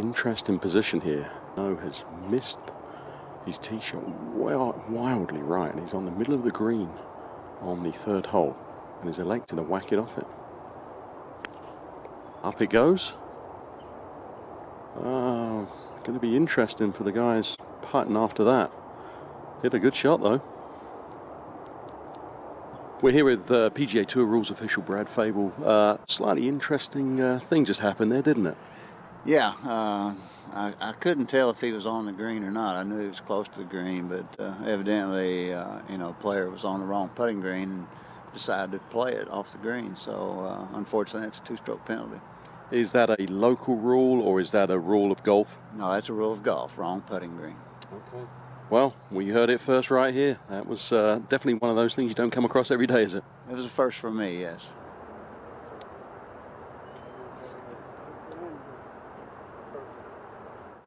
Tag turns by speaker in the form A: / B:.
A: interesting position here. Noh has missed his tee shot wildly right, and he's on the middle of the green on the third hole, and is elected to whack it off it. Up it goes. Oh, going to be interesting for the guys putting after that. Hit a good shot though. We're here with uh, PGA Tour Rules official Brad Fabel. Uh, slightly interesting uh, thing just happened there, didn't it?
B: Yeah, uh, I, I, couldn't tell if he was on the green or not. I knew he was close to the green, but uh, evidently, uh, you know, player was on the wrong putting green and decided to play it off the green. So, unfortunately, it's a two-stroke penalty.
A: Is that a local rule or is that a rule of golf?
B: No, that's a rule of golf. Wrong putting green.
A: Okay. Well, we heard it first right here. That was uh, definitely one of those things you don't come across every day, is it?
B: It was a first for me, yes.